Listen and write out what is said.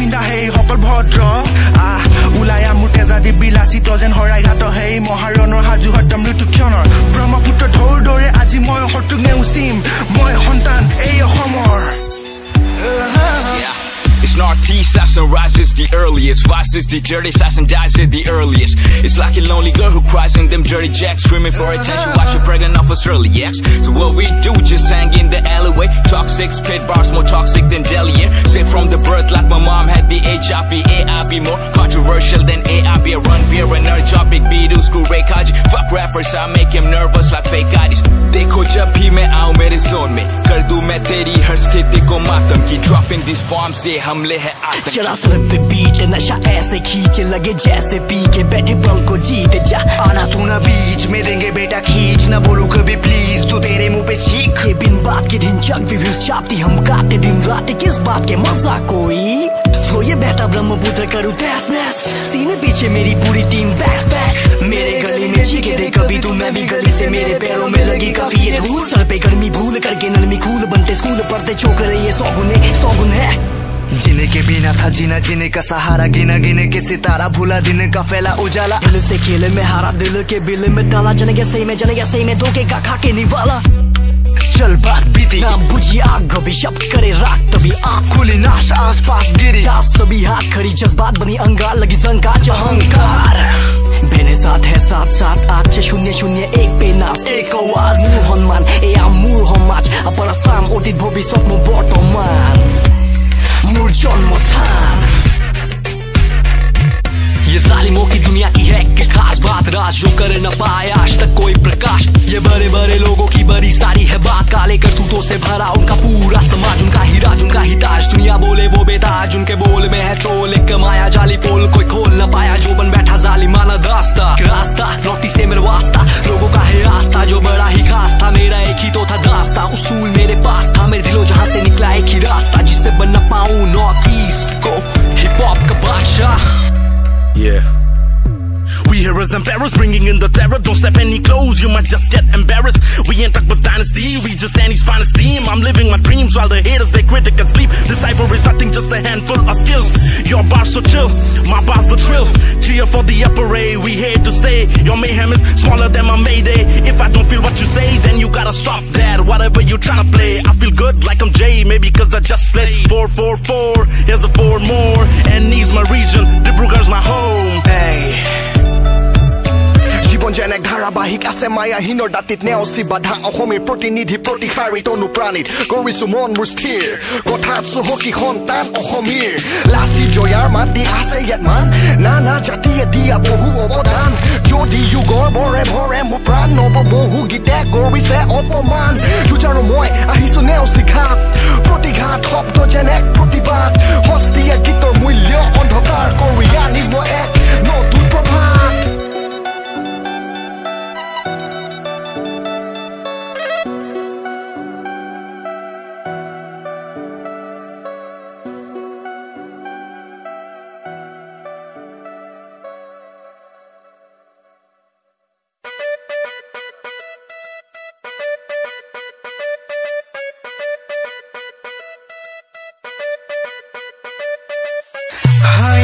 পিন্ধা সেই সকল ভদ্ৰ। আহ ওলাই মোৰ তেজাজি বিলাচিত যেন শৰাই northeast, assassin rises the earliest. Vices the dirty assassin dies at the earliest. It's like a lonely girl who cries in them dirty jacks, screaming for attention while she pregnant off us early ex. So what we do, just hang in the alleyway. Toxic spit bars more toxic than Delhi air. Sick from the birth, like my mom had the HIV. AIB more controversial than AIB. Run beer and nerd job, big beatles, screw Ray Kaji. Fuck rappers, I make him nervous like fake IDs. देखो जब भी मैं आऊं मेरे zone में कर दूं मैं तेरी हर स्थिति को मातम की dropping these bombs से हमले है आतंक चला सर पे बीट नशा ऐसे खींचे, लगे जैसे पी के। बैठे पल को जीत, जा। आना तू ना बीच में, देंगे बेटा खींच। ना बोलू कभी प्लीज़ तू तेरे मुँह पे चीख बिन बात के दिन जग भी व्यूज़ छापती, हम काटे दिन रात। किस बात के मज़ा कोई? फ्लो ये बहता ब्रह्मपुत्र करूँ तैस नैस सीने पीछे मेरी पूरी टीम बैक बैक मेरे गली में चीखे दे, कभी तू मैं भी गली से मेरे पैरों में लगी। काफ़ी ये धूल, सर पे गर्मी, भूल करके नरमी खूल बनते, स्कूल पढ़ते छोकर ये सौ गुने, सौ गुन। है जीने के बिना था जीना, जीने का सहारा, गिना, गिने के सितारा, भूला दिन का फैला उजाला। दिल से खेले में हारा, दिल के बिल में डाला जने के सही में जने के सही में दो के का खा के निवाला। चल बात बीती। ना बुझी आग भी शब करे राग, तभी आग खुली, नाश आस पास गिरी। दास सभी हाथ खड़ी, जज्बात बनी, अंगार लगी जंगा जहंकार बेने साथ है, साथ साथ, आग छे, शून्य शून्य, एक पे नाश, एक आवाज़। मुहन मान, ए आम मुहन माच। अपन साम ओटित भोबी स्वप्न बॉटम मान नूरजोन मुसान ये जालिमों की दुनिया की है कि खास बात, राज जो कर न पाए आज तक कोई प्रकाश। ये बड़े बड़े लोगों की बड़ी सारी है बात। काले करतूतों से भरा उनका पूरा समाज, उनका ही राज, उनका ही ताज। दुनिया बोले वो बेताज, उनके बोल में है ट्रोल एक कमाया जाली पोल, कोई खोल न पाया जो बन बैठा जालिमाना दास्ता। रास्ता, रोटी से मेरे वास्ता लोगों का है रास्ता जो बड़ा Yeah. We heroes and pharaohs bringing in the terror. Don't step any close, you might just get embarrassed. We ain't Akbar's dynasty, we just Danny's finest team. I'm living my dreams while the haters they critic and sleep. This cipher is nothing, just a handful of skills. Your bars so chill, my bars the thrill. Cheer for the upper A, we here to stay. Your mayhem is smaller than my mayday. If I don't feel what you say, then you gotta stop that. Whatever you tryna play, I feel good like I'm Jay, maybe cause I just played 444. Here's a four more, and needs my region. ধাৰাবাহিক আছে মায়াহীনৰ দাঁতিত নেওচি বাধা। অসমীৰ প্ৰতিনিধি প্ৰতিসাৰিত অনুপ্ৰাণিত। কৰিছো মন মোৰ স্থিৰ। কথাত চহকী সন্তান অসমীৰ। লাচি জয়াৰ মাতি আছে ইয়াত মান। নানা জাতিয়ে দিয়া বহু অৱদান। যদি যুগৰ বৰে ভৰে মোৰ প্ৰাণ নৱ বহু গীতে কৰিছে অপমান। যুঁজাৰো মই আহিছো নেওচি ঘাট। প্ৰতিঘাত শব্দ যেনে প্ৰতিবাদ। হস্তীয়ে গীতৰ মূল্য অন্ধকাৰ কৰি High